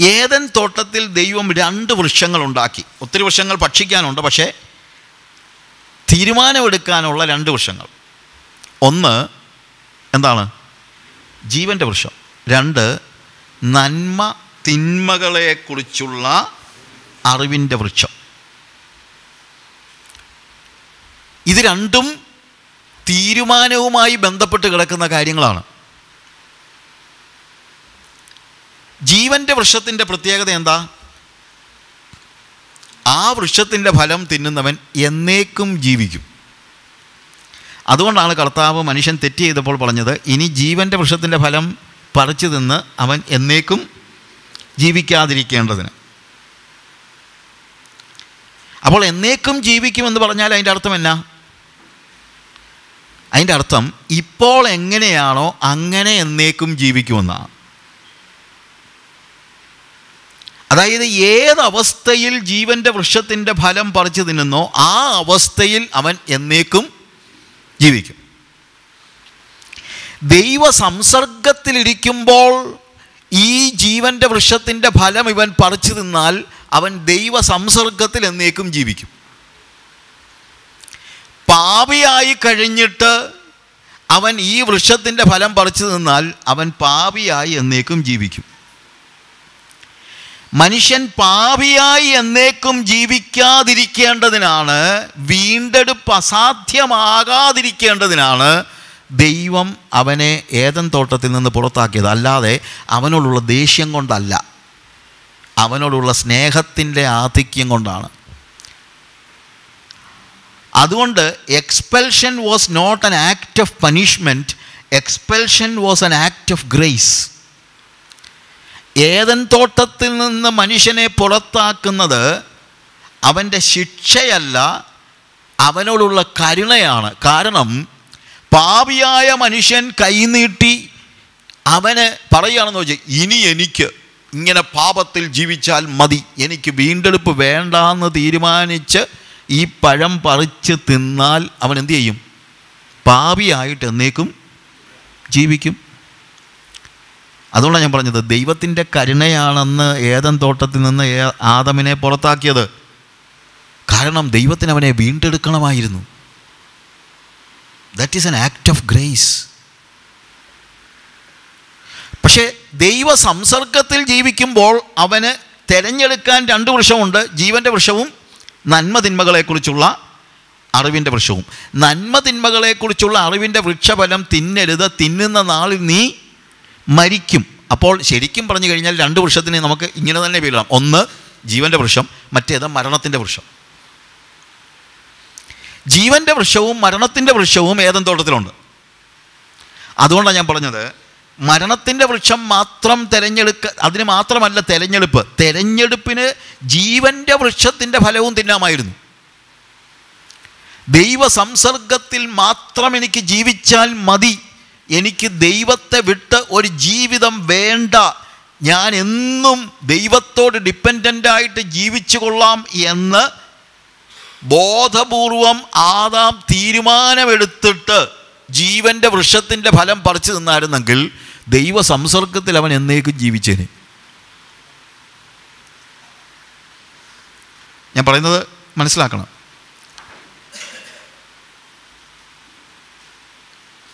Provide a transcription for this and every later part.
ഏതൻ തോട്ടത്തിൽ ദൈവം രണ്ട് വൃക്ഷങ്ങൾ ഉണ്ടാക്കി ഒത്തിരി വൃക്ഷങ്ങൾ ഭക്ഷിക്കാനുണ്ട് പക്ഷേ തീരുമാനമെടുക്കാനുള്ള രണ്ട് വൃക്ഷങ്ങൾ. ഒന്ന് എന്താണ്? ജീവന്റെ വൃക്ഷം. രണ്ട് നന്മ തിന്മകളെക്കുറിച്ചുള്ള അറിവിന്റെ വൃക്ഷം. ഇത് രണ്ടും തീരുമാനവുമായി ബന്ധപ്പെട്ട് കിടക്കുന്ന കാര്യങ്ങളാണ്. ജീവന്റെ വൃക്ഷത്തിന്റെ പ്രത്യേകത എന്താ? ആ വൃക്ഷത്തിന്റെ ഫലം തിന്നുന്നവൻ എന്നേക്കും ജീവിക്കും. അതുകൊണ്ടാണ് കർത്താവ് മനുഷ്യൻ തെറ്റ് ചെയ്തപ്പോൾ പറഞ്ഞത് ഇനി ജീവന്റെ വൃക്ഷത്തിന്റെ ഫലം പറിച്ചു തിന്ന് അവൻ എന്നേക്കും ജീവിക്കാതിരിക്കേണ്ടതിന്. അപ്പോൾ എന്നേക്കും ജീവിക്കുമെന്ന് പറഞ്ഞാൽ അതിന്റെ അർത്ഥം എന്നാ? അതിന്റെ അർത്ഥം ഇപ്പോൾ എങ്ങനെയാണോ അങ്ങനെ എന്നേക്കും ജീവിക്കുമെന്നാണ്. അതായത് ഏത് അവസ്ഥയിൽ ജീവന്റെ വൃക്ഷത്തിന്റെ ഫലം പറിച്ചു തിന്നുന്നോ ആ അവസ്ഥയിൽ അവൻ എന്നേക്കും ജീവിക്കും. ദൈവ സംസർഗത്തിലിരിക്കുമ്പോൾ ഈ ജീവന്റെ വൃക്ഷത്തിന്റെ ഫലം ഇവൻ പറിച്ചു തിന്നാൽ അവൻ ദൈവ സംസർഗത്തിൽ എന്നേക്കും ജീവിക്കും. പാപിയായി കഴിഞ്ഞിട്ട് അവൻ ഈ വൃക്ഷത്തിന്റെ ഫലം പറിച്ചു നിന്നാൽ അവൻ പാപിയായി എന്നേക്കും ജീവിക്കും. മനുഷ്യൻ പാപിയായി എന്നേക്കും ജീവിക്കാതിരിക്കേണ്ടതിനാണ് വീണ്ടെടുപ്പ് അസാധ്യമാകാതിരിക്കേണ്ടതിനാണ് ദൈവം അവനെ ഏതൻ തോട്ടത്തിൽ നിന്ന് പുറത്താക്കിയത്. അല്ലാതെ അവനോടുള്ള ദേഷ്യം കൊണ്ടല്ല. അവനോടുള്ള സ്നേഹത്തിന്റെ ആധിക്യം കൊണ്ടാണ്. അതുകൊണ്ട് expulsion was not an act of punishment expulsion was an act of grace ഏതൻ തോട്ടത്തിൽ നിന്ന് മനുഷ്യനെ പുറത്താക്കുന്നത് അവന്റെ ശിക്ഷയല്ല അവനോടുള്ള കരുണയാണ്. കാരണം പാപിയായ മനുഷ്യൻ കൈനീട്ടി അവന് പറയുകയാണെന്ന് വെച്ചാൽ ഇനി എനിക്ക് ഇങ്ങനെ പാപത്തിൽ ജീവിച്ചാൽ മതി എനിക്ക് വീണ്ടെടുപ്പ് വേണ്ടാന്ന് തീരുമാനിച്ച് ഈ പഴം പറിച്ച് തിന്നാൽ അവൻ എന്തു ചെയ്യും? പാപിയായിട്ട് എന്നേക്കും ജീവിക്കും. അതുകൊണ്ടാണ് ഞാൻ പറഞ്ഞത് ദൈവത്തിന്റെ കരുണയാണെന്ന് ഏതൻ തോട്ടത്തിൽ നിന്ന് ആദമിനെ പുറത്താക്കിയത്. കാരണം ദൈവത്തിന് അവനെ വീണ്ടെടുക്കണമായിരുന്നു. That is an act of grace പക്ഷേ ദൈവ സംസർഗത്തിൽ ജീവിക്കുമ്പോൾ അവന് തിരഞ്ഞെടുക്കാൻ രണ്ട് വൃക്ഷമുണ്ട് ജീവന്റെ വൃക്ഷവും നന്മതിന്മകളെക്കുറിച്ചുള്ള അറിവിന്റെ വൃക്ഷവും നന്മതിന്മകളെക്കുറിച്ചുള്ള അറിവിന്റെ വൃക്ഷഫലം തിന്നരുത് തിന്നുന്ന നാളിൽ നീ മരിക്കും. അപ്പോൾ ശരിക്കും പറഞ്ഞു കഴിഞ്ഞാൽ രണ്ട് വൃക്ഷത്തിനെ നമുക്ക് ഇങ്ങനെ തന്നെ വീഴാം ഒന്ന് ജീവന്റെ വൃക്ഷം മറ്റേത് മരണത്തിന്റെ വൃക്ഷം. ജീവന്റെ വൃക്ഷവും മരണത്തിന്റെ വൃക്ഷവും ഏതൻ തോട്ടത്തിലുണ്ട്? അതുകൊണ്ടാണ് ഞാൻ പറഞ്ഞത് മരണത്തിന്റെ വൃക്ഷം മാത്രം തിരഞ്ഞെടുക്ക അതിന് മാത്രമല്ല തിരഞ്ഞെടുപ്പ്. തിരഞ്ഞെടുപ്പിന് ജീവന്റെ വൃക്ഷത്തിന്റെ ഫലവും തിന്നാമായിരുന്നു. ദൈവ സംസർഗത്തിൽ മാത്രം എനിക്ക് ജീവിച്ചാൽ മതി. എനിക്ക് ദൈവത്തെ വിട്ട് ഒരു ജീവിതം വേണ്ട. ഞാൻ എന്നും ദൈവത്തോട് ഡിപ്പെൻഡന്റായിട്ട് ജീവിച്ചു കൊള്ളാം എന്ന് ബോധപൂർവം ആദാം തീരുമാനമെടുത്തിട്ട് ജീവന്റെ വൃക്ഷത്തിന്റെ ഫലം പറിച്ചു നിന്നായിരുന്നെങ്കിൽ ദൈവ സംസർഗത്തിൽ അവൻ എന്നേക്കും ജീവിച്ചേനെ. ഞാൻ പറയുന്നത് മനസ്സിലാക്കണം.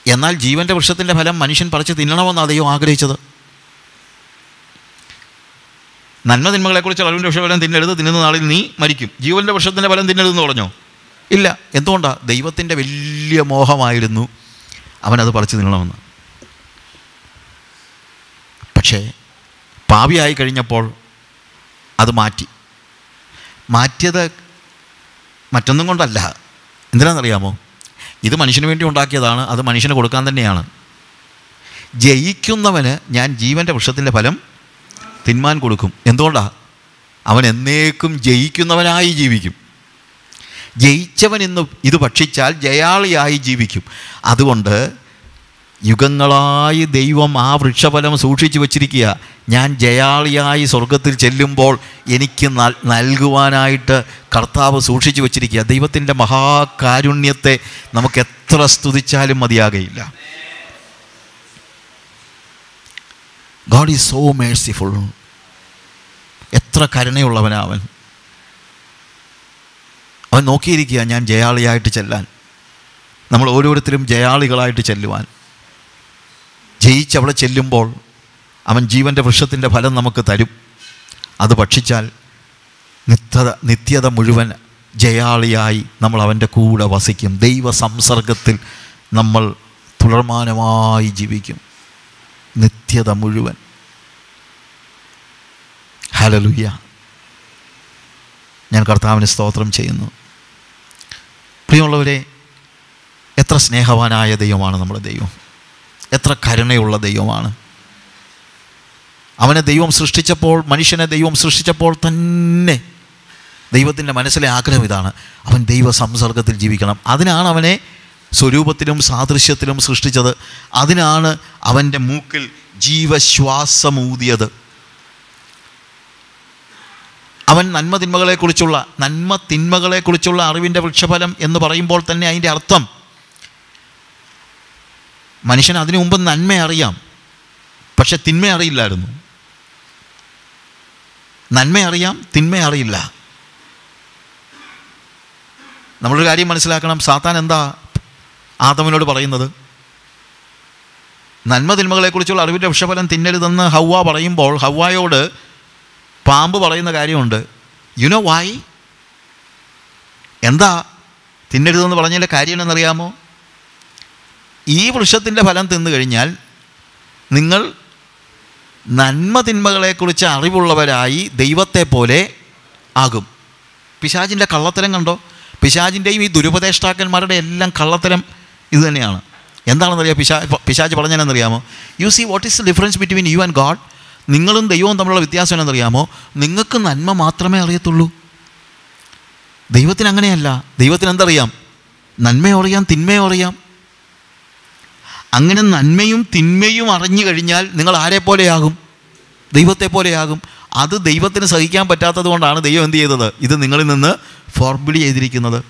എന്നാൽ ജീവന്റെ വൃക്ഷത്തിന്റെ ഫലം മനുഷ്യൻ പറിച്ച് തിന്നണമെന്നാണ് ദൈവം ആഗ്രഹിച്ചത്. നന്മ തിന്മകളെക്കുറിച്ച് അറിവിന്റെ വൃക്ഷഫലം തിന്നരുത് തിന്നുന്ന നാളിൽ നീ മരിക്കും. ജീവന്റെ വൃക്ഷത്തിന്റെ ഫലം തിന്നരുതെന്ന് പറഞ്ഞോ? ഇല്ല. എന്തുകൊണ്ടാണ് ദൈവത്തിന്റെ വലിയ മോഹമായിരുന്നു അവനത് പറിച്ചു തിന്നണമെന്ന്. പക്ഷേ പാവിയായി കഴിഞ്ഞപ്പോൾ അത് മാറ്റി. മാറ്റിയത് മറ്റൊന്നും കൊണ്ടല്ല. എന്തിനാണെന്നറിയാമോ? ഇത് മനുഷ്യന് വേണ്ടി ഉണ്ടാക്കിയതാണ് അത് മനുഷ്യന് കൊടുക്കാൻ തന്നെയാണ്. ജയിക്കുന്നവന് ഞാൻ ജീവന്റെ വൃക്ഷത്തിന്റെ ഫലം തിന്മാൻ കൊടുക്കും. എന്തുകൊണ്ടാണ് അവൻ എന്നേക്കും ജയിക്കുന്നവനായി ജീവിക്കും. ജയിച്ചവൻ ഇന്ന് ഇത് ഭക്ഷിച്ചാൽ ജയാളിയായി ജീവിക്കും. അതുകൊണ്ട് യുഗങ്ങളായി ദൈവം ആ വൃക്ഷഫലം സൂക്ഷിച്ചു വച്ചിരിക്കുക. ഞാൻ ജയാളിയായി സ്വർഗത്തിൽ ചെല്ലുമ്പോൾ എനിക്ക് നൽ- നൽകുവാനായിട്ട് കർത്താവ് സൂക്ഷിച്ചു വച്ചിരിക്കുക. ദൈവത്തിന്റെ മഹാകാരുണ്യത്തെ നമുക്ക് എത്ര സ്തുതിച്ചാലും മതിയാകയില്ല. ഗോഡ് ഈസ് സോ മേഴ്സിഫുൾ എത്ര കരുണയുള്ളവനാ അവൻ അവൻ നോക്കിയിരിക്കുക ഞാൻ ജയാളിയായിട്ട് ചെല്ലാൻ. നമ്മൾ ഓരോരുത്തരും ജയാളികളായിട്ട് ചെല്ലുവാൻ. ജയിച്ചവിടെ ചെല്ലുമ്പോൾ അവൻ ജീവന്റെ വൃക്ഷത്തിന്റെ ഫലം നമുക്ക് തരും. അത് ഭക്ഷിച്ചാൽ നിത്യത നിത്യത മുഴുവൻ ജയാളിയായി നമ്മൾ അവന്റെ കൂടെ വസിക്കും. ദൈവ സംസർഗത്തിൽ നമ്മൾ തുടർമാനമായി ജീവിക്കും. നിത്യത മുഴുവൻ. ഹലലുയ്യ ഞാൻ കർത്താവിന് സ്തോത്രം ചെയ്യുന്നു. പ്രിയമുള്ളവരെ എത്ര സ്നേഹവാനായ ദൈവമാണ് നമ്മുടെ ദൈവം. എത്ര കരുണയുള്ള ദൈവമാണ്. അവനെ ദൈവം സൃഷ്ടിച്ചപ്പോൾ മനുഷ്യനെ ദൈവം സൃഷ്ടിച്ചപ്പോൾ തന്നെ ദൈവത്തിന്റെ മനസ്സിലെ ആഗ്രഹം ഇതാണ്. അവൻ ദൈവ സംസർഗത്തിൽ ജീവിക്കണം. അതിനാണ് അവനെ സ്വരൂപത്തിലും സാദൃശ്യത്തിലും സൃഷ്ടിച്ചത്. അതിനാണ് അവന്റെ മൂക്കിൽ ജീവശ്വാസമൂതിയത്. അവൻ നന്മതിന്മകളെക്കുറിച്ചുള്ള നന്മ തിന്മകളെക്കുറിച്ചുള്ള അറിവിന്റെ വൃക്ഷഫലം എന്ന് പറയുമ്പോൾ തന്നെ അതിന്റെ അർത്ഥം മനുഷ്യൻ അതിനു മുമ്പ് നന്മ അറിയാം പക്ഷെ തിന്മ അറിയില്ലായിരുന്നു. നന്മ അറിയാം തിന്മ അറിയില്ല. നമ്മളൊരു കാര്യം മനസ്സിലാക്കണം. സാത്താൻ എന്താ ആദമിനോട് പറയുന്നത്? നന്മ തിന്മകളെക്കുറിച്ചുള്ള അറിവിന്റെ വിഷഫലം തിന്നരുതെന്ന് ഹൗവ പറയുമ്പോൾ ഹൗവായോട് പാമ്പ് പറയുന്ന കാര്യമുണ്ട്. യുനോ വായി എന്താ തിന്നരുതെന്ന് പറഞ്ഞതിന്റെ കാര്യം എന്നറിയാമോ? ഈ വൃക്ഷത്തിന്റെ ഫലം തിന്നു കഴിഞ്ഞാൽ നിങ്ങൾ നന്മ തിന്മകളെക്കുറിച്ച് അറിവുള്ളവരായി ദൈവത്തെ പോലെ ആകും. പിശാചിന്റെ കള്ളത്തരം കണ്ടോ? പിശാചിന്റെയും ഈ ദുരുപദേഷ്ടാക്കന്മാരുടെ എല്ലാം കള്ളത്തരം ഇത് തന്നെയാണ്. എന്താണെന്നറിയാം? പിശാ പിശാജ് പറഞ്ഞതെന്നറിയാമോ you see what is the difference between you and God നിങ്ങളും ദൈവവും തമ്മിലുള്ള വ്യത്യാസം എന്നറിയാമോ നിങ്ങൾക്ക് നന്മ മാത്രമേ അറിയത്തുള്ളൂ. ദൈവത്തിന് അങ്ങനെയല്ല. ദൈവത്തിന് എന്തറിയാം? നന്മയോ അറിയാം തിന്മയോ അറിയാം. അങ്ങനെ നന്മയും തിന്മയും അറിഞ്ഞു കഴിഞ്ഞാൽ നിങ്ങൾ ആരെ പോലെയാകും? ദൈവത്തെ പോലെയാകും. അത് ദൈവത്തിന് സഹിക്കാൻ പറ്റാത്തത് കൊണ്ടാണ് ദൈവം എന്ത് ചെയ്തത്? ഇത് നിങ്ങളിൽ നിന്ന് ഫോർബിഡ് ചെയ്തിരിക്കുന്നത്.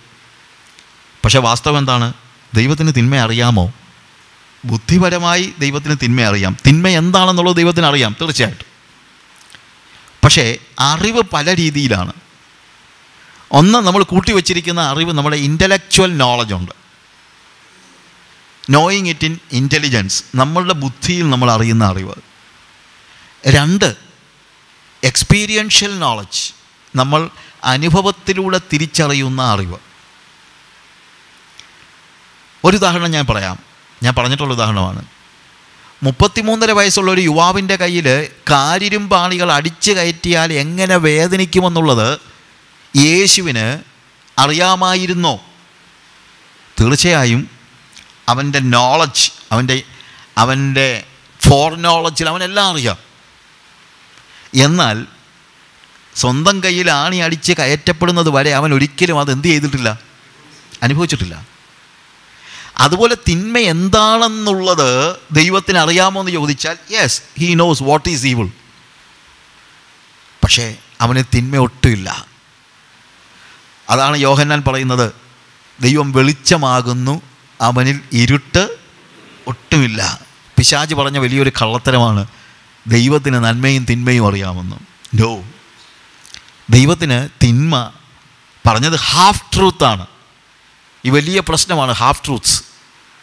പക്ഷേ വാസ്തവം എന്താണ്? ദൈവത്തിന് തിന്മ അറിയാമോ? ബുദ്ധിപരമായി ദൈവത്തിന് തിന്മ അറിയാം. തിന്മ എന്താണെന്നുള്ളത് ദൈവത്തിന് അറിയാം തീർച്ചയായിട്ടും. പക്ഷേ അറിവ് പല രീതിയിലാണ്. ഒന്ന് നമ്മൾ കൂട്ടിവെച്ചിരിക്കുന്ന അറിവ് നമ്മുടെ ഇന്റലക്ച്വൽ നോളജുണ്ട് നോയിങ് ഇറ്റ് ഇൻ ഇന്റലിജൻസ് നമ്മളുടെ ബുദ്ധിയിൽ നമ്മൾ അറിയുന്ന അറിവ്. രണ്ട് എക്സ്പീരിയൻഷ്യൽ നോളജ് നമ്മൾ അനുഭവത്തിലൂടെ തിരിച്ചറിയുന്ന അറിവ്. ഒരു ഉദാഹരണം ഞാൻ പറയാം. ഞാൻ പറഞ്ഞിട്ടുള്ള ഉദാഹരണമാണ്. മുപ്പത്തിമൂന്നര വയസ്സുള്ള ഒരു യുവാവിന്റെ കയ്യിൽ പാളികൾ അടിച്ചു കയറ്റിയാൽ എങ്ങനെ വേദനിക്കുമെന്നുള്ളത് യേശുവിന് അറിയാമായിരുന്നോ? തീർച്ചയായും അവന്റെ നോളജ് അവന്റെ അവന്റെ ഫോർ നോളജിൽ അവനെല്ലാം അറിയാം. എന്നാൽ സ്വന്തം കയ്യിൽ ആണി അടിച്ച് കയറ്റപ്പെടുന്നത് വരെ അവൻ ഒരിക്കലും അത് എന്ത് ചെയ്തിട്ടില്ല? അനുഭവിച്ചിട്ടില്ല. അതുപോലെ തിന്മ എന്താണെന്നുള്ളത് ദൈവത്തിന് അറിയാമോ എന്ന് ചോദിച്ചാൽ yes he knows what is evil പക്ഷേ അവന് തിന്മ ഒട്ടുമില്ല. അതാണ് യോഹന്നാൻ പറയുന്നത് ദൈവം വെളിച്ചമാകുന്നു അവനിൽ ഇരുട്ട് ഒട്ടുമില്ല. പിശാജ് പറഞ്ഞ വലിയൊരു കള്ളത്തരമാണ് ദൈവത്തിന് നന്മയും തിന്മയും അറിയാമെന്നും. നോ ദൈവത്തിന് തിന്മ പറഞ്ഞത് ഹാഫ് ട്രൂത്താണ് ഈ വലിയ പ്രശ്നമാണ് ഹാഫ് ട്രൂത്ത്സ്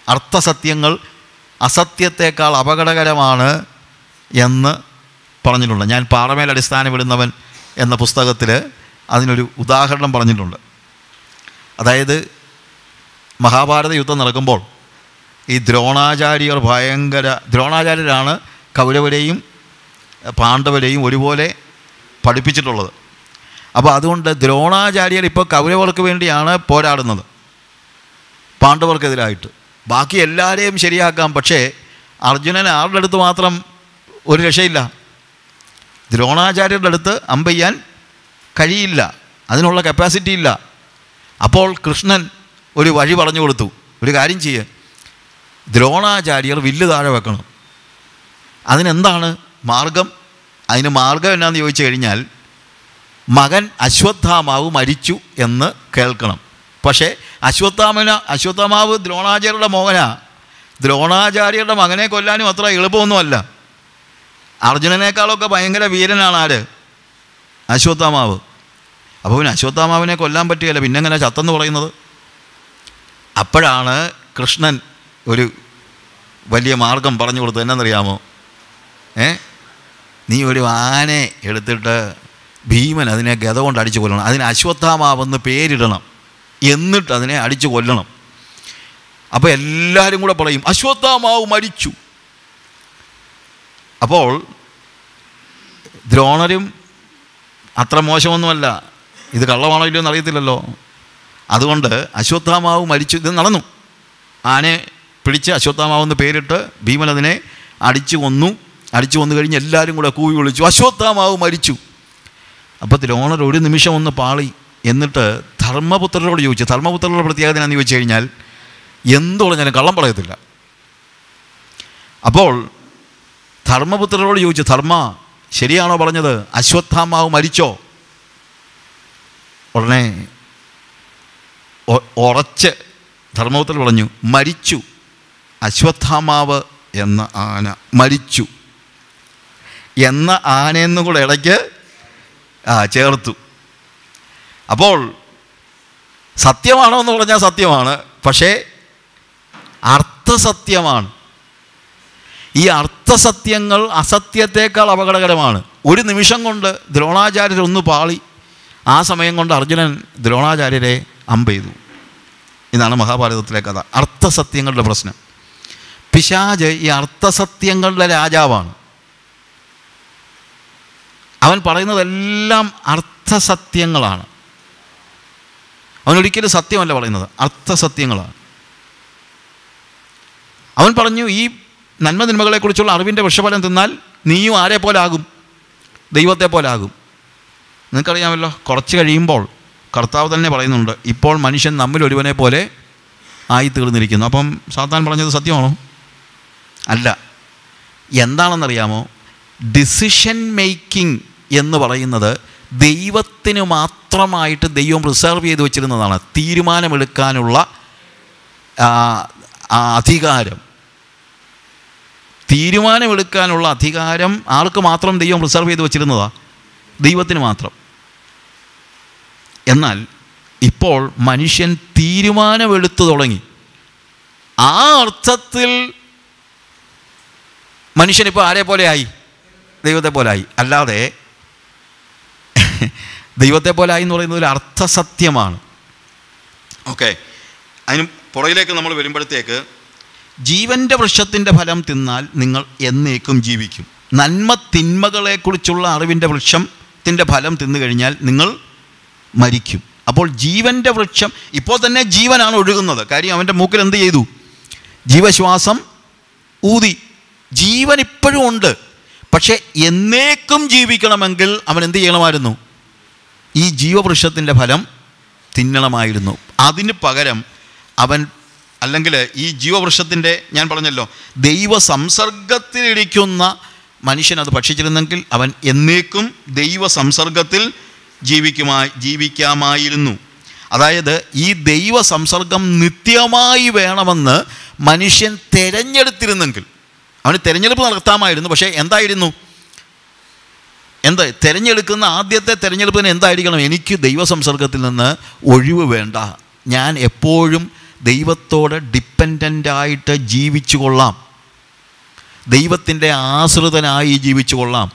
അർത്ഥസത്യങ്ങൾ അസത്യത്തേക്കാൾ അപകടകരമാണ് എന്ന് പറഞ്ഞിട്ടുണ്ട്. ഞാൻ പാറമേൽ അടിസ്ഥാനമിടുന്നവൻ എന്ന പുസ്തകത്തിൽ അതിനൊരു ഉദാഹരണം പറഞ്ഞിട്ടുണ്ട്. അതായത് മഹാഭാരത യുദ്ധം നടക്കുമ്പോൾ ഈ ദ്രോണാചാര്യർ ഭയങ്കര ദ്രോണാചാര്യരാണ് കൗരവരെയും പാണ്ഡവരെയും ഒരുപോലെ പഠിപ്പിച്ചിട്ടുള്ളത്. അപ്പോൾ അതുകൊണ്ട് ദ്രോണാചാര്യർ ഇപ്പോൾ കൗരവർക്ക് വേണ്ടിയാണ് പോരാടുന്നത് പാണ്ഡവർക്കെതിരായിട്ട്. ബാക്കി എല്ലാവരെയും ശരിയാക്കാം പക്ഷേ അർജുനൻ ആരുടെ അടുത്ത് മാത്രം ഒരു രക്ഷയില്ല? ദ്രോണാചാര്യരുടെ അടുത്ത് അമ്പയ്യാൻ കഴിയില്ല അതിനുള്ള കപ്പാസിറ്റി ഇല്ല. അപ്പോൾ കൃഷ്ണൻ ഒരു വഴി പറഞ്ഞു കൊടുത്തു ഒരു കാര്യം ചെയ്യ്. ദ്രോണാചാര്യർ വില്ല് താഴെ വെക്കണം. അതിനെന്താണ് മാർഗം? അതിന് മാർഗം എന്നാന്ന് ചോദിച്ചു കഴിഞ്ഞാൽ മകൻ അശ്വത്ഥാമാവ് മരിച്ചു എന്ന് കേൾക്കണം. പക്ഷേ അശ്വത്ഥാമന അശ്വത്ഥാമാവ് ദ്രോണാചാര്യരുടെ മോഹനാ. ദ്രോണാചാര്യരുടെ മകനെ കൊല്ലാനും അത്ര എളുപ്പമൊന്നുമല്ല. അർജുനനേക്കാളൊക്കെ ഭയങ്കര വീരനാണ് ആര്? അശ്വത്ഥാമാവ്. അപ്പോൾ പിന്നെ അശ്വത്ഥാമാവിനെ കൊല്ലാൻ പറ്റുകയില്ല. പിന്നെ എങ്ങനെ ചത്തെന്ന് പറയുന്നത്? അപ്പോഴാണ് കൃഷ്ണൻ ഒരു വലിയ മാർഗം പറഞ്ഞു കൊടുത്തത്. എന്നറിയാമോ ഏ? നീ ഒരു ആനെ എടുത്തിട്ട് ഭീമൻ അതിനെ ഗത കൊണ്ട് അടിച്ചു കൊല്ലണം. അതിന് അശ്വത്ഥാമാവെന്ന് പേരിടണം. എന്നിട്ട് അതിനെ അടിച്ചു കൊല്ലണം. അപ്പോൾ എല്ലാവരും കൂടെ പറയും അശ്വത്ഥാമാവ് മരിച്ചു. അപ്പോൾ ദ്രോണരും അത്ര മോശമൊന്നുമല്ല. ഇത് കള്ളമാണോ ഇല്ലയോ എന്ന് അറിയത്തില്ലല്ലോ അതുകൊണ്ട് അശ്വത്ഥാമാവ് മരിച്ചു. ഇത് നടന്നു. ആനെ പിടിച്ച് അശ്വത്ഥാമാവെന്ന് പേരിട്ട് ഭീമൻ അതിനെ അടിച്ചു കൊന്നു. അടിച്ചു കൊന്നു കഴിഞ്ഞ് എല്ലാവരും കൂടെ കൂവി വിളിച്ചു അശ്വത്ഥാമാവ് മരിച്ചു. അപ്പോൾ ദ്രോണർ ഒരു നിമിഷം ഒന്ന് പാളി എന്നിട്ട് ധർമ്മപുത്രരോട് ചോദിച്ചു ധർമ്മപുത്രരുടെ പ്രത്യേകത എന്നാന്ന് ചോദിച്ചു കഴിഞ്ഞാൽ എന്ത് പറഞ്ഞാലും കള്ളം പറയത്തില്ല. അപ്പോൾ ധർമ്മപുത്രരോട് ചോദിച്ചു ധർമ്മ ശരിയാണോ പറഞ്ഞത്? അശ്വത്ഥാമാവ് മരിച്ചോ? ഉടനെ ഉറച്ച് ധർമ്മപുത്രർ പറഞ്ഞു മരിച്ചു. അശ്വത്ഥാമാവ് എന്ന ആന മരിച്ചു. എന്ന ആനയെന്നും കൂടെ ഇടയ്ക്ക് ചേർത്തു. അപ്പോൾ സത്യമാണോ എന്ന് പറഞ്ഞാൽ സത്യമാണ് പക്ഷേ അർത്ഥസത്യമാണ്. ഈ അർത്ഥസത്യങ്ങൾ അസത്യത്തേക്കാൾ അപകടകരമാണ്. ഒരു നിമിഷം കൊണ്ട് ദ്രോണാചാര്യർ ഒന്ന് പാളി. ആ സമയം കൊണ്ട് അർജുനൻ ദ്രോണാചാര്യരെ അമ്പെയ്തു ഇതാണ് മഹാഭാരതത്തിലെ കഥ. അർത്ഥസത്യങ്ങളുടെ പ്രശ്നം. പിശാജ് ഈ അർത്ഥസത്യങ്ങളുടെ രാജാവാണ്. അവൻ പറയുന്നതെല്ലാം അർത്ഥസത്യങ്ങളാണ്. അവനൊരിക്കലും സത്യമല്ല പറയുന്നത്. അർത്ഥസത്യങ്ങളാണ്. അവൻ പറഞ്ഞു ഈ നന്മ നന്മതിന്മകളെക്കുറിച്ചുള്ള അറിവിന്റെ വൃക്ഷഫലം തിന്നാൽ നീയും ആരെ പോലെ ആകും? ദൈവത്തെ പോലെ ആകും. നിങ്ങൾക്കറിയാമല്ലോ കുറച്ച് കഴിയുമ്പോൾ കർത്താവ് തന്നെ പറയുന്നുണ്ട് ഇപ്പോൾ മനുഷ്യൻ നമ്മിൽ ഒരുവനെ പോലെ ആയി തീർന്നിരിക്കുന്നു അപ്പം സാത്താൻ പറഞ്ഞത് സത്യമാണോ? അല്ല. എന്താണെന്നറിയാമോ? ഡിസിഷൻ മേക്കിംഗ് എന്ന് പറയുന്നത് ദൈവത്തിന് മാത്രമായിട്ട് ദൈവം റിസർവ് ചെയ്ത് വെച്ചിരുന്നതാണ്. തീരുമാനമെടുക്കാനുള്ള അധികാരം. തീരുമാനമെടുക്കാനുള്ള അധികാരം ആർക്ക് മാത്രം ദൈവം റിസർവ് ചെയ്ത് വെച്ചിരുന്നതാണ് ദൈവത്തിന് മാത്രം. എന്നാൽ ഇപ്പോൾ മനുഷ്യൻ തീരുമാനമെടുത്തു തുടങ്ങി. ആ അർത്ഥത്തിൽ മനുഷ്യനിപ്പോൾ ആരെ പോലെയായി ദൈവത്തെ പോലെ ആയി. അല്ലാതെ ദൈവത്തെ പോലെ ആയി എന്ന് പറയുന്നത് ഒരു അർത്ഥസത്യമാണ്. ഓക്കെ അതിന് പുറകിലേക്ക് നമ്മൾ വരുമ്പോഴത്തേക്ക് ജീവന്റെ വൃക്ഷത്തിന്റെ ഫലം തിന്നാൽ നിങ്ങൾ എന്നേക്കും ജീവിക്കും. നന്മ തിന്മകളെക്കുറിച്ചുള്ള അറിവിന്റെ വൃക്ഷത്തിന്റെ ഫലം തിന്നു കഴിഞ്ഞാൽ നിങ്ങൾ മരിക്കും. അപ്പോൾ ജീവന്റെ വൃക്ഷം ഇപ്പോൾ തന്നെ ജീവനാണ് ഒഴുകുന്നത്. കാര്യം അവന്റെ മൂക്കിൽ എന്ത് ചെയ്തു? ജീവശ്വാസം ഊതി. ജീവൻ ഇപ്പോഴും ഉണ്ട്. പക്ഷേ എന്നേക്കും ജീവിക്കണമെങ്കിൽ അവൻ എന്ത് ചെയ്യണമായിരുന്നു? ഈ ജീവവൃക്ഷത്തിന്റെ ഫലം തിന്നണമായിരുന്നു അതിന് പകരം അവൻ അല്ലെങ്കിൽ ഈ ജീവവൃക്ഷത്തിന്റെ ഞാൻ പറഞ്ഞല്ലോ ദൈവ സംസർഗത്തിലിരിക്കുന്ന മനുഷ്യൻ അത് ഭക്ഷിച്ചിരുന്നെങ്കിൽ അവൻ എന്നേക്കും ദൈവ സംസർഗത്തിൽ ജീവിക്കുമായി ജീവിക്കാമായിരുന്നു. അതായത് ഈ ദൈവ സംസർഗം നിത്യമായി വേണമെന്ന് മനുഷ്യൻ തിരഞ്ഞെടുത്തിരുന്നെങ്കിൽ അവന് തിരഞ്ഞെടുപ്പ് നടത്താമായിരുന്നു. പക്ഷേ എന്തായിരുന്നു? എന്ത് തിരഞ്ഞെടുക്കുന്ന ആദ്യത്തെ തിരഞ്ഞെടുപ്പിന് എന്തായിരിക്കണം? എനിക്ക് ദൈവ സംസർഗത്തിൽ നിന്ന് ഒഴിവ് വേണ്ട. ഞാൻ എപ്പോഴും ദൈവത്തോട് ഡിപ്പെൻഡന്റായിട്ട് ജീവിച്ചു കൊള്ളാം. ദൈവത്തിന്റെ ആശ്രിതനായി ജീവിച്ചു കൊള്ളാം.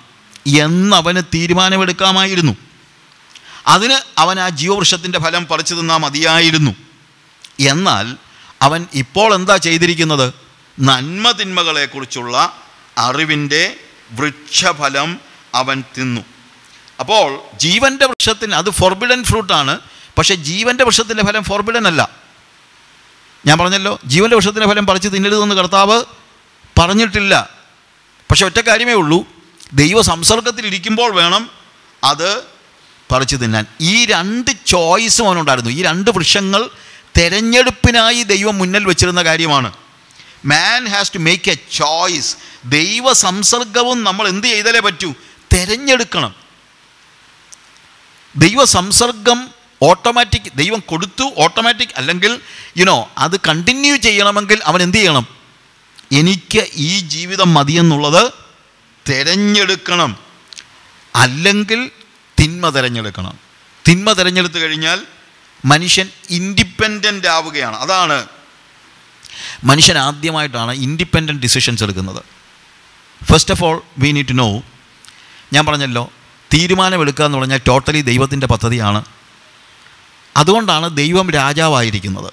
എന്നവന് തീരുമാനമെടുക്കാമായിരുന്നു. അതിന് അവൻ ആ ജീവവൃക്ഷത്തിന്റെ ഫലം പറിച്ചു തിന്നാൽ മതിയായിരുന്നു. എന്നാൽ അവൻ ഇപ്പോൾ എന്താ ചെയ്തിരിക്കുന്നത്? നന്മതിന്മകളെക്കുറിച്ചുള്ള അറിവിന്റെ വൃക്ഷഫലം അവൻ തിന്നു. അപ്പോൾ ജീവന്റെ വൃക്ഷത്തിന് അത് ഫോർബിഡൻ ഫ്രൂട്ടാണ് പക്ഷേ ജീവന്റെ വൃക്ഷത്തിന്റെ ഫലം ഫോർബിഡൻ അല്ല. ഞാൻ പറഞ്ഞല്ലോ ജീവന്റെ വൃക്ഷത്തിന്റെ ഫലം പറിച്ച് തിന്നരുതെന്ന് കർത്താവ് പറഞ്ഞിട്ടില്ല. പക്ഷെ ഒറ്റ കാര്യമേ ഉള്ളൂ ദൈവ സംസർഗത്തിൽ ഇരിക്കുമ്പോൾ വേണം അത് പറിച്ചു തിന്നാൻ. ഈ രണ്ട് ചോയ്സും അവനുണ്ടായിരുന്നു. ഈ രണ്ട് വൃക്ഷങ്ങൾ തെരഞ്ഞെടുപ്പിനായി ദൈവം മുന്നിൽ വെച്ചിരുന്ന കാര്യമാണ്. Man has to make a choice ദൈവ സംസർഗവും നമ്മൾ എന്ത് ചെയ്താലേ പറ്റൂ? തിരഞ്ഞെടുക്കണം. ദൈവ സംസർഗം ഓട്ടോമാറ്റിക് ദൈവം കൊടുത്തു ഓട്ടോമാറ്റിക് അല്ലെങ്കിൽ യുനോ അത് കണ്ടിന്യൂ ചെയ്യണമെങ്കിൽ അവൻ എന്ത് ചെയ്യണം? എനിക്ക് ഈ ജീവിതം മതിയെന്നുള്ളത് തിരഞ്ഞെടുക്കണം. അല്ലെങ്കിൽ തിന്മ തിരഞ്ഞെടുക്കണം. തിന്മ തിരഞ്ഞെടുത്തു കഴിഞ്ഞാൽ മനുഷ്യൻ ഇൻഡിപെൻഡന്റ് ആവുകയാണ്. അതാണ് മനുഷ്യൻ ആദ്യമായിട്ടാണ് ഇൻഡിപെൻഡന്റ് ഡിസിഷൻസ് എടുക്കുന്നത്. First of all we need to know ഞാൻ പറഞ്ഞല്ലോ തീരുമാനമെടുക്കുക എന്ന് പറഞ്ഞാൽ ടോട്ടലി ദൈവത്തിന്റെ പദ്ധതിയാണ്. അതുകൊണ്ടാണ് ദൈവം രാജാവായിരിക്കുന്നത്.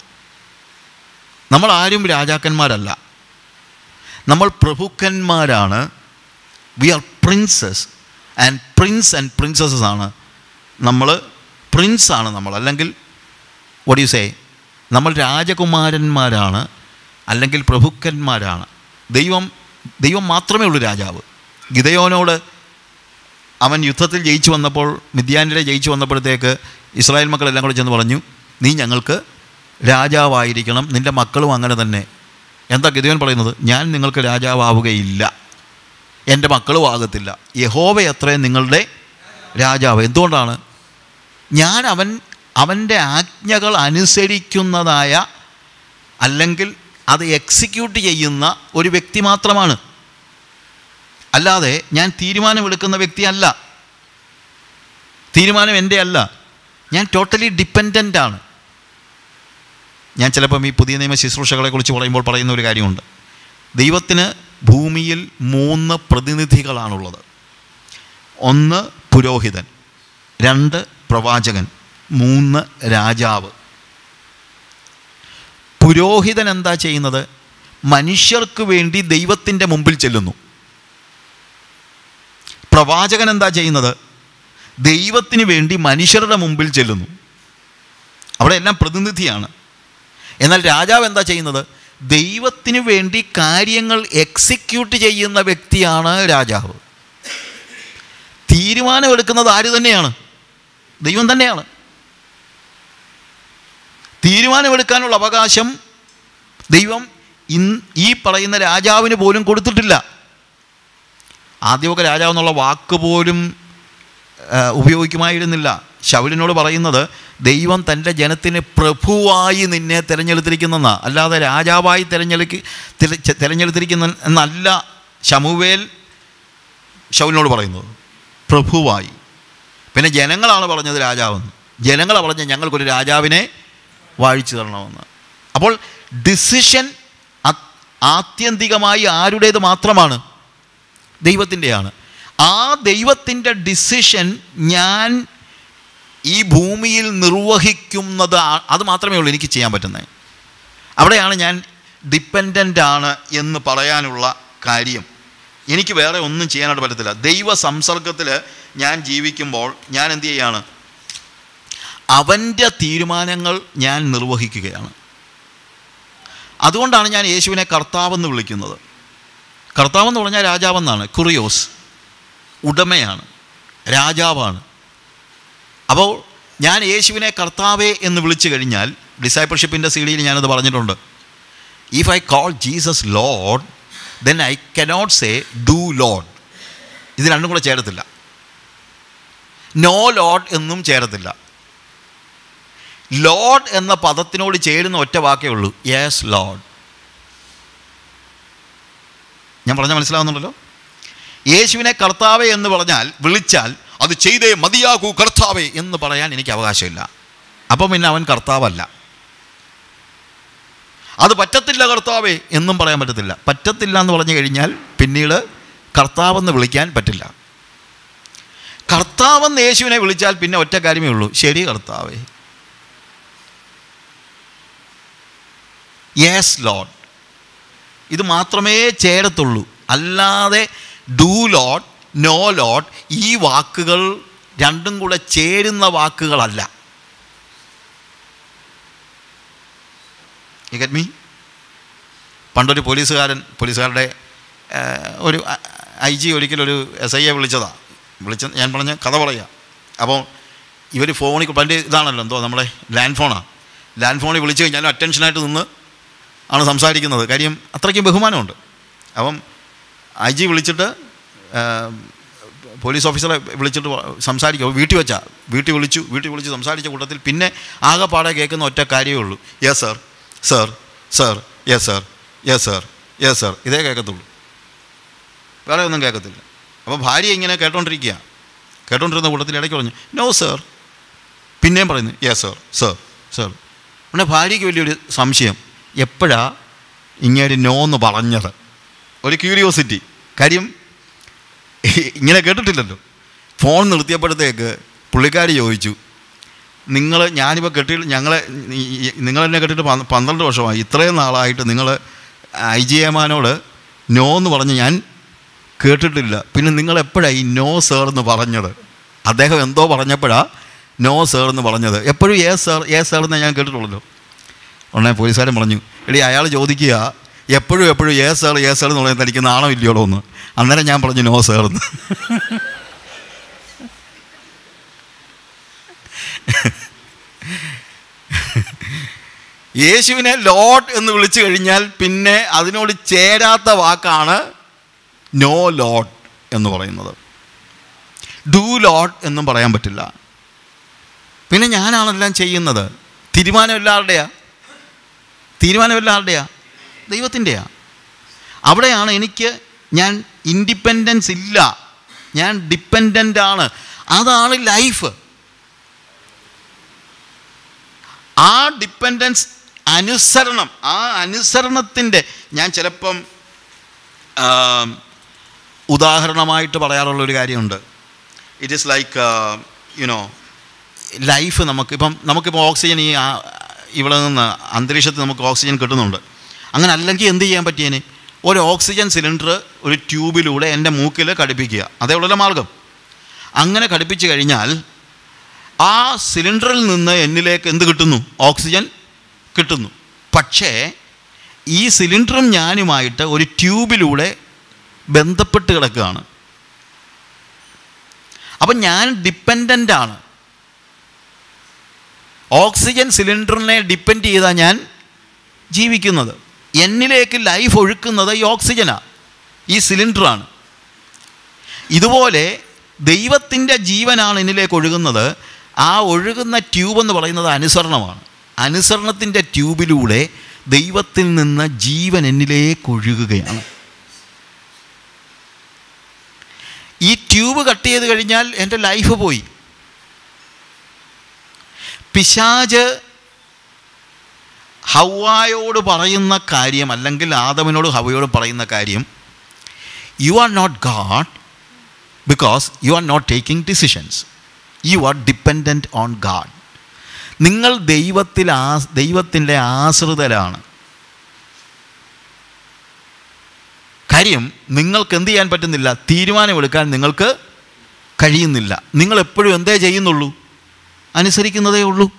നമ്മൾ ആരും രാജാക്കന്മാരല്ല. നമ്മൾ പ്രഭുക്കന്മാരാണ്. We are princes and prince and princesses ആണ്. നമ്മൾ പ്രിൻസ് ആണ് നമ്മൾ. അല്ലെങ്കിൽ വട്ട് യു സേ നമ്മൾ രാജകുമാരന്മാരാണ് അല്ലെങ്കിൽ പ്രഭുക്കന്മാരാണ്. ദൈവം ദൈവം മാത്രമേ ഉള്ളൂ രാജാവ്. ഗിതയോനോട് അവൻ യുദ്ധത്തിൽ ജയിച്ചു വന്നപ്പോൾ മിഥ്യാനിലെ ജയിച്ചു വന്നപ്പോഴത്തേക്ക് ഇസ്രായേൽ മക്കളെല്ലാം കൂടെ ചെന്ന് പറഞ്ഞു നീ ഞങ്ങൾക്ക് രാജാവായിരിക്കണം നിന്റെ മക്കളും അങ്ങനെ തന്നെ. എന്താ ഗിതയോൻ പറയുന്നത്? ഞാൻ നിങ്ങൾക്ക് രാജാവാവുകയില്ല എന്റെ മക്കളും ആകത്തില്ല. യഹോവ എത്രയും നിങ്ങളുടെ രാജാവ്. എന്തുകൊണ്ടാണ്? ഞാൻ അവൻ അവന്റെ ആജ്ഞകൾ അനുസരിക്കുന്നതായ അല്ലെങ്കിൽ അത് എക്സിക്യൂട്ട് ചെയ്യുന്ന ഒരു വ്യക്തി മാത്രമാണ്. അല്ലാതെ ഞാൻ തീരുമാനമെടുക്കുന്ന വ്യക്തിയല്ല. തീരുമാനം എന്റെ അല്ല ഞാൻ ടോട്ടലി ഡിപ്പെൻഡന്റ് ആണ്. ഞാൻ ചിലപ്പം ഈ പുതിയ നിയമ ശുശ്രൂഷകളെക്കുറിച്ച് പറയുമ്പോൾ പറയുന്ന ഒരു കാര്യമുണ്ട്. ദൈവത്തിന് ഭൂമിയിൽ മൂന്ന് പ്രതിനിധികളാണുള്ളത്. ഒന്ന് പുരോഹിതൻ രണ്ട് പ്രവാചകൻ മൂന്ന് രാജാവ്. പുരോഹിതൻ എന്താ ചെയ്യുന്നത്? മനുഷ്യർക്ക് വേണ്ടി ദൈവത്തിന്റെ മുമ്പിൽ ചെല്ലുന്നു. പ്രവാചകൻ എന്താ ചെയ്യുന്നത്? ദൈവത്തിന് വേണ്ടി മനുഷ്യരുടെ മുമ്പിൽ ചെല്ലുന്നു. അവിടെ എല്ലാം പ്രതിനിധിയാണ്. എന്നാൽ രാജാവ് എന്താ ചെയ്യുന്നത്? ദൈവത്തിന് വേണ്ടി കാര്യങ്ങൾ എക്സിക്യൂട്ട് ചെയ്യുന്ന വ്യക്തിയാണ് രാജാവ്. തീരുമാനമെടുക്കുന്നത് ആര് തന്നെയാണ്? ദൈവം തന്നെയാണ്. തീരുമാനമെടുക്കാനുള്ള അവകാശം ദൈവം ഈ പറയുന്ന രാജാവിന് പോലും കൊടുത്തിട്ടില്ല. ആദ്യമൊക്കെ രാജാവ് എന്നുള്ള വാക്ക് പോലും ഉപയോഗിക്കുമായിരുന്നില്ല. ശൗലിനോട് പറയുന്നത് ദൈവം തന്റെ ജനത്തിന് പ്രഭുവായി നിന്നെ തിരഞ്ഞെടുത്തിരിക്കുന്നെന്ന. അല്ലാതെ രാജാവായി തിരഞ്ഞെടുക്കി തിരഞ്ഞെടുത്തിരിക്കുന്ന എന്നല്ല ശമുവേൽ ശൗലിനോട് പറയുന്നത്. പ്രഭുവായി. പിന്നെ ജനങ്ങളാണ് പറഞ്ഞത് രാജാവെന്ന്. ജനങ്ങളാണ് പറഞ്ഞത് ഞങ്ങൾക്കൊരു രാജാവിനെ വാഴിച്ചു തരണമെന്ന്. അപ്പോൾ ഡിസിഷൻ ആത്യന്തികമായി ആരുടേത് മാത്രമാണ്? ദൈവത്തിന്റെയാണ്. ആ ദൈവത്തിന്റെ ഡിസിഷൻ ഞാൻ ഈ ഭൂമിയിൽ നിർവഹിക്കുന്നത് അത് മാത്രമേ ഉള്ളൂ എനിക്ക് ചെയ്യാൻ പറ്റുന്നത് അവിടെയാണ് ഞാൻ ഡിപ്പെൻഡന്റ് ആണ് എന്ന് പറയാനുള്ള കാര്യം. എനിക്ക് വേറെ ഒന്നും ചെയ്യാനായിട്ട് പറ്റത്തില്ല. ദൈവ സംസർഗത്തിൽ ഞാൻ ജീവിക്കുമ്പോൾ ഞാൻ എന്തു ചെയ്യാണ്? അവന്റെ തീരുമാനങ്ങൾ ഞാൻ നിർവഹിക്കുകയാണ്. അതുകൊണ്ടാണ് ഞാൻ യേശുവിനെ കർത്താവെന്ന് വിളിക്കുന്നത്. കർത്താവെന്ന് പറഞ്ഞാൽ രാജാവെന്നാണ് കുറിയോസ് ഉടമയാണ് രാജാവാണ്. അപ്പോൾ ഞാൻ യേശുവിനെ കർത്താവേ എന്ന് വിളിച്ചു കഴിഞ്ഞാൽ ഡിസൈപ്പിൾഷിപ്പിന്റെ സീഡിയിൽ ഞാനത് പറഞ്ഞിട്ടുണ്ട്. If I call Jesus Lord then I cannot say do Lord ഇത് രണ്ടും കൂടെ ചേരത്തില്ല. നോ ലോഡ് എന്നും ചേരത്തില്ല. ലോഡ് എന്ന പദത്തിനോട് ചേരുന്ന ഒറ്റ വാക്കേ ഉള്ളൂ യെസ് ലോഡ് ഞാൻ പറഞ്ഞാൽ മനസ്സിലാവുന്നുണ്ടല്ലോ? യേശുവിനെ കർത്താവേ എന്ന് പറഞ്ഞാൽ വിളിച്ചാൽ അത് ചെയ്തേ മതിയാകൂ കർത്താവേ എന്ന് പറയാൻ എനിക്ക് അവകാശമില്ല. അപ്പം പിന്നെ അവൻ കർത്താവല്ല. അത് പറ്റത്തില്ല കർത്താവേ എന്നും പറയാൻ പറ്റത്തില്ല. പറ്റത്തില്ല എന്ന് പറഞ്ഞു കഴിഞ്ഞാൽ പിന്നീട് കർത്താവെന്ന് വിളിക്കാൻ പറ്റില്ല. കർത്താവെന്ന് യേശുവിനെ വിളിച്ചാൽ പിന്നെ ഒറ്റ കാര്യമേ ഉള്ളൂ. ശരി കർത്താവേ. യെസ് ലോഡ് ഇത് മാത്രമേ ചേരത്തുള്ളൂ. അല്ലാതെ ഡു ലോട്ട് നോ ലോട്ട് ഈ വാക്കുകൾ രണ്ടും കൂടെ ചേരുന്ന വാക്കുകളല്ല. മീ പണ്ടൊരു പോലീസുകാരൻ പോലീസുകാരുടെ ഒരു ഐ ജി ഒരിക്കലൊരു എസ് ഐയെ വിളിച്ചതാണ് വിളിച്ച ഞാൻ പറഞ്ഞ കഥ പറയുക അപ്പോൾ ഇവർ ഫോണിൽ പണ്ട് ഇതാണല്ലോ എന്തോ നമ്മുടെ ലാൻഡ് ഫോണാണ് ലാൻഡ് ഫോണിൽ വിളിച്ചു കഴിഞ്ഞാലും അറ്റൻഷനായിട്ട് നിന്ന് ആണ് സംസാരിക്കുന്നത്. കാര്യം അത്രയ്ക്കും ബഹുമാനമുണ്ട്. അപ്പം ഐ ജി വിളിച്ചിട്ട് പോലീസ് ഓഫീസറെ വിളിച്ചിട്ട് സംസാരിക്കുക വീട്ടിൽ വെച്ചാൽ വീട്ടിൽ വിളിച്ചു വീട്ടിൽ വിളിച്ച് സംസാരിച്ച കൂട്ടത്തിൽ പിന്നെ ആകെപ്പാടെ കേൾക്കുന്ന ഒറ്റ കാര്യമേ ഉള്ളൂ. Yes sir sir sir yes sir yes sir yes sir ഇതേ കേൾക്കത്തുള്ളൂ. വേറെ ഒന്നും കേൾക്കത്തില്ല. അപ്പോൾ ഭാര്യ ഇങ്ങനെ കേട്ടോണ്ടിരിക്കുക കേട്ടോണ്ടിരുന്ന കൂട്ടത്തിൽ ഇടയ്ക്ക് പറഞ്ഞു നോ സർ പിന്നെയും പറയുന്നു യെസ് സർ സർ സർ പിന്നെ ഭാര്യയ്ക്ക് വലിയൊരു സംശയം. എപ്പോഴാ ഇങ്ങനെ നോ എന്ന് പറഞ്ഞത്? ഒരു ക്യൂരിയോസിറ്റി കാര്യം ഇങ്ങനെ കേട്ടിട്ടില്ലല്ലോ. ഫോൺ നിർത്തിയപ്പോഴത്തേക്ക് പുള്ളിക്കാർ ചോദിച്ചു നിങ്ങൾ ഞാനിപ്പോൾ കെട്ടി ഞങ്ങളെ നിങ്ങൾ എന്നെ കെട്ടിയിട്ട് പന്ത് പന്ത്രണ്ട് വർഷമായി. ഇത്രയും നാളായിട്ട് നിങ്ങൾ ഐ ജി എമാനോട് നോ എന്ന് പറഞ്ഞ് ഞാൻ കേട്ടിട്ടില്ല. പിന്നെ നിങ്ങൾ എപ്പോഴാണ് ഈ നോ സർ എന്ന് പറഞ്ഞത്? അദ്ദേഹം എന്തോ പറഞ്ഞപ്പോഴാണ് നോ സർ എന്ന് പറഞ്ഞത്. എപ്പോഴും ഏ സർ ഏ സർ എന്ന് ഞാൻ കേട്ടിട്ടുള്ളല്ലോ. ഉടനെ പോലീസുകാരൻ പറഞ്ഞു എടി അയാൾ ചോദിക്കുക എപ്പോഴും എപ്പോഴും ഏ സാർ ഏ സാർ എന്ന് പറയുന്നത് എനിക്ക് നാണം ഇല്ലയോളോ എന്ന്. അന്നേരം ഞാൻ പറഞ്ഞു നോ സാർ എന്ന്. യേശുവിനെ ലോഡ് എന്ന് വിളിച്ചു കഴിഞ്ഞാൽ പിന്നെ അതിനോട് ചേരാത്ത വാക്കാണ് നോ ലോഡ് എന്ന് പറയുന്നത്. ഡു ലോഡ് എന്നും പറയാൻ പറ്റില്ല. പിന്നെ ഞാനാണെല്ലാം ചെയ്യുന്നത്. തീരുമാനം എല്ലാവരുടെയാ. തീരുമാനം ആരുടെയാ? ദൈവത്തിന്റെയാ. അവിടെയാണ് എനിക്ക് ഞാൻ ഇൻഡിപെൻഡൻസ് ഇല്ല. ഞാൻ ഡിപ്പെൻഡന്റ് ആണ്. അതാണ് ലൈഫ് ആ ഡിപ്പെൻഡൻസ് അനുസരണം ആ അനുസരണത്തിന്റെ ഞാൻ ചിലപ്പം ഉദാഹരണമായിട്ട് പറയാറുള്ള ഒരു കാര്യമുണ്ട് it is like you know life നമുക്ക് ഇപ്പം നമുക്കിപ്പോൾ ഓക്സിജൻ ഈ ഇവിടെ നിന്ന് അന്തരീക്ഷത്തിൽ നമുക്ക് ഓക്സിജൻ കിട്ടുന്നുണ്ട്. അങ്ങനെ അല്ലെങ്കിൽ എന്ത് ചെയ്യാൻ പറ്റിയേനെ? ഒരു ഓക്സിജൻ സിലിണ്ടർ ഒരു ട്യൂബിലൂടെ എന്റെ മൂക്കിൽ ഘടിപ്പിക്കുക. അതേ ഉള്ളൊരു മാർഗം. അങ്ങനെ ഘടിപ്പിച്ച് കഴിഞ്ഞാൽ ആ സിലിണ്ടറിൽ നിന്ന് എന്നിലേക്ക് എന്ത് കിട്ടുന്നു? ഓക്സിജൻ കിട്ടുന്നു. പക്ഷേ ഈ സിലിണ്ടറും ഞാനുമായിട്ട് ഒരു ട്യൂബിലൂടെ ബന്ധപ്പെട്ട് കിടക്കുകയാണ്. അപ്പം ഞാൻ ഡിപ്പെൻഡന്റാണ് ഓക്സിജൻ സിലിണ്ടറിനെ ഡിപ്പെൻഡ് ചെയ്താണ് ഞാൻ ജീവിക്കുന്നത്. എന്നിലേക്ക് ലൈഫ് ഒഴുക്കുന്നത് ഈ ഓക്സിജനാണ് ഈ സിലിണ്ടറാണ്. ഇതുപോലെ ദൈവത്തിന്റെ ജീവനാണ് എന്നിലേക്ക് ഒഴുകുന്നത്. ആ ഒഴുകുന്ന ട്യൂബ് എന്ന് പറയുന്നത് അനുസരണമാണ്. അനുസരണത്തിന്റെ ട്യൂബിലൂടെ ദൈവത്തിൽ നിന്ന് ജീവൻ എന്നിലേക്ക് ഒഴുകുകയാണ്. ഈ ട്യൂബ് കട്ട് ചെയ്ത് കഴിഞ്ഞാൽ എന്റെ ലൈഫ് പോയി. പിശാജ് ഹവായോട് പറയുന്ന കാര്യം അല്ലെങ്കിൽ ആദമിനോട് ഹവയോട് പറയുന്ന കാര്യം you are not God because you are not taking decisions you are dependent on God നിങ്ങൾ ദൈവത്തിൽ ആ ദൈവത്തിന്റെ ആശ്രിതരാണ്. കാര്യം നിങ്ങൾക്ക് എന്ത് ചെയ്യാൻ പറ്റുന്നില്ല? തീരുമാനമെടുക്കാൻ നിങ്ങൾക്ക് കഴിയുന്നില്ല. നിങ്ങൾ എപ്പോഴും എന്തേ ചെയ്യുന്നുള്ളൂ? അനുസരിക്കുന്നതേ ഉള്ളൂ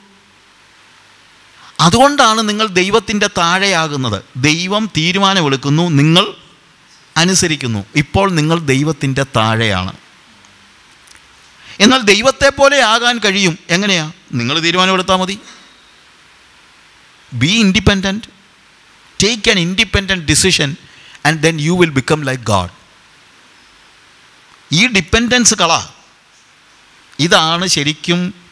അതുകൊണ്ടാണ് നിങ്ങൾ ദൈവത്തിന്റെ താഴെയാകുന്നത്. ദൈവം തീരുമാനമെടുക്കുന്നു നിങ്ങൾ അനുസരിക്കുന്നു. ഇപ്പോൾ നിങ്ങൾ ദൈവത്തിന്റെ താഴെയാണ്. എന്നാൽ ദൈവത്തെ പോലെ ആകാൻ കഴിയും. എങ്ങനെയാ? നിങ്ങൾ തീരുമാനമെടുത്താൽ മതി. Be independent take an independent decision and then you will become like God ഈ ഡിപ്പെൻഡൻസ് കള. ഇതാണ് ശരിക്കും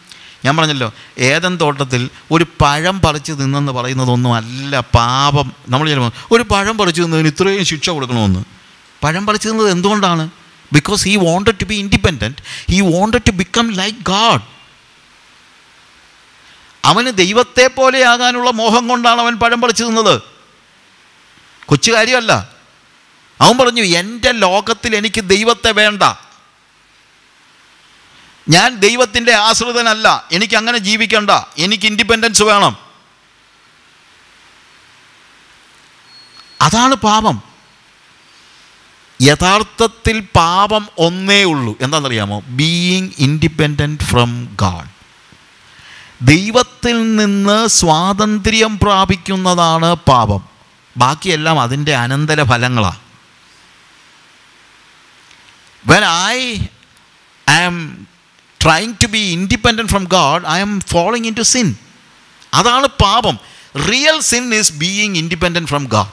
ഞാൻ പറഞ്ഞല്ലോ ഏതൻ തോട്ടത്തിൽ ഒരു പഴം പറിച്ച് നിന്നെന്ന് പറയുന്നതൊന്നും അല്ല പാപം. നമ്മൾ ചിലപ്പോൾ ഒരു പഴം പറിച്ച് നിന്നതിന് ഇത്രയും ശിക്ഷ കൊടുക്കണമെന്ന്. പഴം പറിച്ച് നിന്നത് എന്തുകൊണ്ടാണ്? Because he wanted to be independent he wanted to become like God അവന് ദൈവത്തെ പോലെയാകാനുള്ള മോഹം കൊണ്ടാണ് അവൻ പഴം പറിച്ചു നിന്നത് കൊച്ചു കാര്യമല്ല. അവൻ പറഞ്ഞു എന്റെ ലോകത്തിൽ എനിക്ക് ദൈവത്തെ വേണ്ട. ഞാൻ ദൈവത്തിന്റെ ആശ്രിതനല്ല. എനിക്ക് അങ്ങനെ ജീവിക്കണ്ട. എനിക്ക് ഇൻഡിപെൻഡൻസ് വേണം. അതാണ് പാപം. യഥാർത്ഥത്തിൽ പാപം ഒന്നേ ഉള്ളൂ. എന്താണെന്നറിയാമോ? ബീയിങ് ഇൻഡിപെൻഡന്റ് ഫ്രം ഗാഡ് ദൈവത്തിൽ നിന്ന് സ്വാതന്ത്ര്യം പ്രാപിക്കുന്നതാണ് പാപം. ബാക്കിയെല്ലാം അതിന്റെ അനന്തര ഫലങ്ങളാണ് when I am trying to be independent from God I'm following in to sin അതാണ് പാപം. Real sin is being independent from God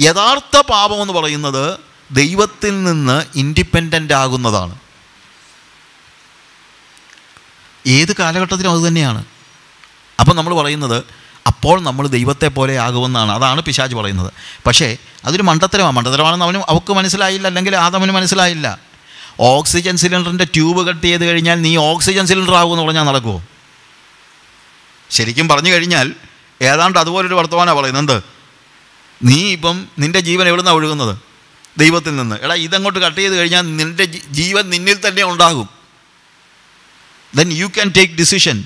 യഥാർത്ഥ പാപം എന്ന് പറയുന്നത് ദൈവത്തിൽ നിന്ന് ഇൻഡിപെൻഡന്റ് ആകുന്നതാണ്. ഏത് കാലഘട്ടത്തിലും അതുതന്നെയാണ് അപ്പം നമ്മൾ പറയുന്നത് അപ്പോൾ നമ്മൾ ദൈവത്തെ പോലെ ആകുമെന്നാണ്. അതാണ് പിശാജ് പറയുന്നത്. പക്ഷേ അതൊരു മണ്ടത്തരമാണ് മണ്ടത്തരമാണെന്ന് അവന് അവക്ക് മനസ്സിലായില്ല അല്ലെങ്കിൽ ആദമന് മനസ്സിലായില്ല. ഓക്സിജൻ സിലിണ്ടറിന്റെ ട്യൂബ് കട്ട് ചെയ്ത് കഴിഞ്ഞാൽ നീ ഓക്സിജൻ സിലിണ്ടർ ആകുമെന്ന് പറഞ്ഞാൽ നടക്കുമോ ശരിക്കും പറഞ്ഞു കഴിഞ്ഞാൽ ഏതാണ്ട് അതുപോലൊരു വർത്തമാനമാണ് പറയുന്നത്. എന്ത്? നീ ഇപ്പം നിന്റെ ജീവൻ എവിടുന്നാണ് ഒഴുകുന്നത്? ദൈവത്തിൽ നിന്ന്. എടാ ഇതങ്ങോട്ട് കട്ട് ചെയ്ത് കഴിഞ്ഞാൽ നിന്റെ ജീവൻ നിന്നിൽ തന്നെ ഉണ്ടാകും. Then you can take decision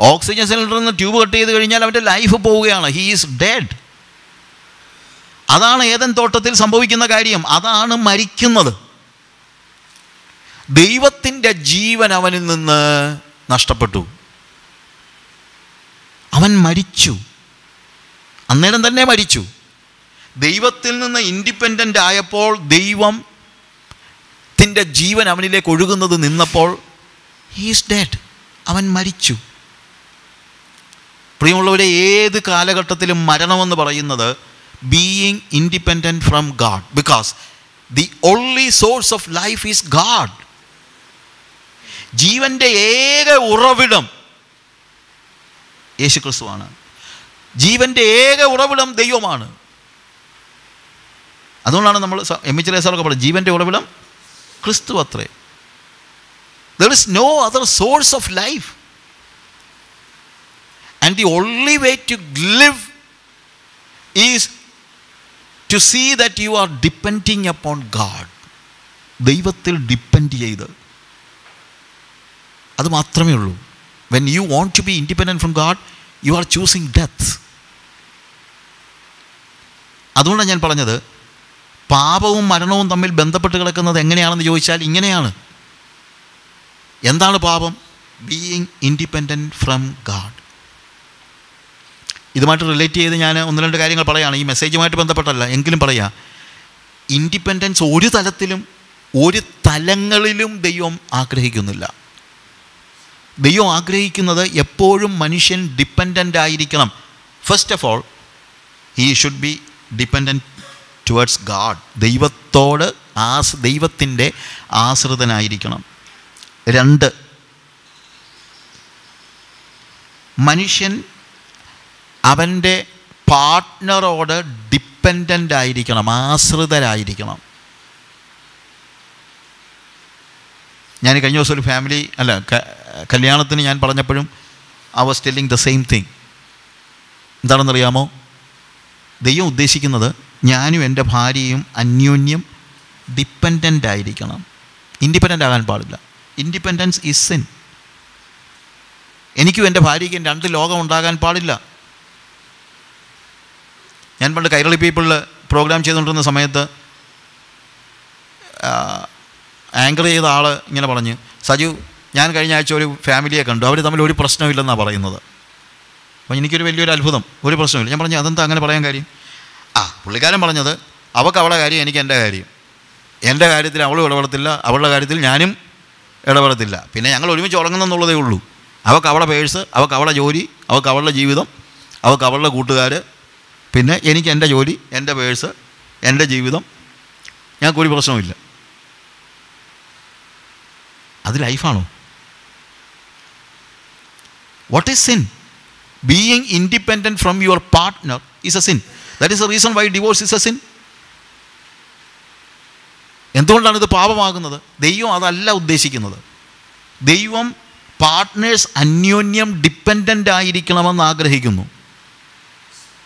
oxygen സിലിണ്ടറിൽ നിന്ന് ട്യൂബ് കട്ട് ചെയ്ത് കഴിഞ്ഞാൽ അവന്റെ ലൈഫ് പോവുകയാണ്. ഹീ ഈസ് ഡെഡ് അതാണ് ഏതൻ തോട്ടത്തിൽ സംഭവിക്കുന്ന കാര്യം. അതാണ് മരിക്കുന്നത്. ദൈവത്തിന്റെ ജീവൻ അവനിൽ നിന്ന് നഷ്ടപ്പെട്ടു. അവൻ മരിച്ചു. അന്നേരം തന്നെ മരിച്ചു. ദൈവത്തിൽ നിന്ന് ഇൻഡിപെൻഡന്റ് ആയപ്പോൾ ദൈവം ത്തിന്റെ ജീവൻ അവനിലേക്ക് ഒഴുകുന്നത് നിന്നപ്പോൾ ഹീസ് ഡെഡ് അവൻ മരിച്ചു. പ്രിയമുള്ളവരെ ഏത് കാലഘട്ടത്തിലും മരണമെന്ന് പറയുന്നത് being independent from God because the only source of life is God ജീവന്റെ ഏക ഉറവിടം യേശുക്രിസ്തുവാണ്. ജീവന്റെ ഏക ഉറവിടം ദൈവമാണ്. അതുകൊണ്ടാണ് നമ്മൾ എം എച്ച് റേസറൊക്കെ പറയുന്നത് ജീവന്റെ ഉറവിടം ക്രിസ്തു അത്രേ. There is no other source of life and the only way to live is to see that you are depending upon God ദൈവത്തിൽ ഡിപ്പെൻഡ് ചെയ്ത്. അത് മാത്രമേ ഉള്ളൂ. When you want to be independent from God you are choosing death അതുകൊണ്ടാണ് ഞാൻ പറഞ്ഞത് പാപവും മരണവും തമ്മിൽ ബന്ധപ്പെട്ട് കിടക്കുന്നത് എങ്ങനെയാണെന്ന് ചോദിച്ചാൽ ഇങ്ങനെയാണ്. എന്താണ് പാപം? ബീയിങ് ഇൻഡിപെൻഡന്റ് ഫ്രം ഗാഡ് ഇതുമായിട്ട് റിലേറ്റ് ചെയ്ത് ഞാൻ ഒന്ന് രണ്ട് കാര്യങ്ങൾ പറയുകയാണ് ഈ മെസ്സേജുമായിട്ട് ബന്ധപ്പെട്ടല്ല എങ്കിലും പറയാം. ഇൻഡിപെൻഡൻസ് ഒരു തലത്തിലും ഒരു തലങ്ങളിലും ദൈവം ആഗ്രഹിക്കുന്നില്ല. ദൈവം ആഗ്രഹിക്കുന്നത് എപ്പോഴും മനുഷ്യൻ ഡിപ്പെൻഡന്റ് ആയിരിക്കണം. First of all he should be dependent towards God ദൈവത്തോട് ആസ് ദൈവത്തിന്റെ ആശ്രിതനായിരിക്കണം. രണ്ട് മനുഷ്യൻ അവന്റെ പാർട്ട്ണറോട് ഡിപ്പെൻഡന്റ് ആയിരിക്കണം ആശ്രിതരായിരിക്കണം. ഞാൻ കഴിഞ്ഞ ദിവസം ഒരു ഫാമിലി അല്ല കല്യാണത്തിന് ഞാൻ പറഞ്ഞപ്പോഴും I was telling the same thing എന്താണെന്നറിയാമോ? ദൈവം ഉദ്ദേശിക്കുന്നത് ഞാനും എന്റെ ഭാര്യയും അന്യോന്യം ഡിപ്പെൻഡന്റ് ആയിരിക്കണം ഇൻഡിപെൻഡന്റ് ആകാൻ പാടില്ല. ഇൻഡിപെൻഡൻസ് ഇസ് സിൻ എനിക്കും എന്റെ ഭാര്യയ്ക്കും രണ്ട് ലോകം ഉണ്ടാകാൻ പാടില്ല. ഞാൻ പണ്ട് കൈരളി പീപ്പിളിൽ പ്രോഗ്രാം ചെയ്തുകൊണ്ടിരുന്ന സമയത്ത് ആങ്കർ ചെയ്ത ആൾ ഇങ്ങനെ പറഞ്ഞു സജു ഞാൻ കഴിഞ്ഞ ആഴ്ച ഒരു ഫാമിലിയെ കണ്ടു. അവർ തമ്മിൽ ഒരു പ്രശ്നമില്ലെന്നാണ് പറയുന്നത്. അപ്പോൾ എനിക്കൊരു വലിയൊരു അത്ഭുതം ഒരു പ്രശ്നമില്ല. ഞാൻ പറഞ്ഞു അതെന്താ അങ്ങനെ പറയാൻ കാര്യം? ആ പുള്ളിക്കാരൻ പറഞ്ഞത് അവൾക്ക് അവളെ കാര്യം എനിക്ക് എന്റെ കാര്യം. എന്റെ കാര്യത്തിൽ അവളും ഇടപെടത്തില്ല അവളുടെ കാര്യത്തിൽ ഞാനും ഇടപെടത്തില്ല. പിന്നെ ഞങ്ങൾ ഒരുമിച്ച് ഉറങ്ങുന്നെന്നുള്ളതേ ഉള്ളൂ. അവൾക്ക് അവളുടെ പേഴ്സ് അവൾക്ക് അവളുടെ ജോലി അവൾക്ക് അവളുടെ ജീവിതം അവൾക്ക് അവളുടെ കൂട്ടുകാർ പിന്നെ എനിക്ക് എന്റെ ജോലി എന്റെ പേഴ്സ് എന്റെ ജീവിതം. ഞങ്ങൾക്ക് ഒരു പ്രശ്നവുമില്ല. അത് ലൈഫാണോ? What is sin being independent from your partner is a sin that is a reason why divorce is a sin എന്തുകൊണ്ടാണ് ഇത് പാപമാകുന്നത്? ദൈവം അതല്ല ഉദ്ദേശിക്കുന്നത്. ദൈവം പാർട്ട്നേഴ്സ് അന്യോന്യം ഡിപ്പെൻഡന്റ് ആയിരിക്കണമെന്ന് ആഗ്രഹിക്കുന്നു.